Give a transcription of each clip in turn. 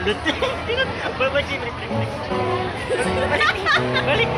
Ulut. balik, balik, balik. Balik.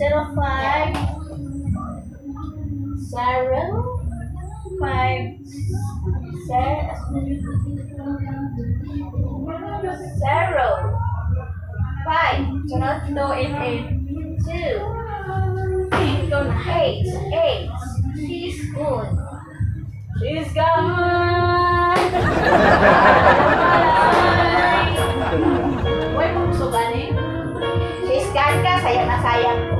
zero five zero five zero five. Do not know it is two. Eight, eight. She's good. She's gone. Uy, puso ka na eh. She's gone ka, sayang na sayang.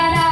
Yeah.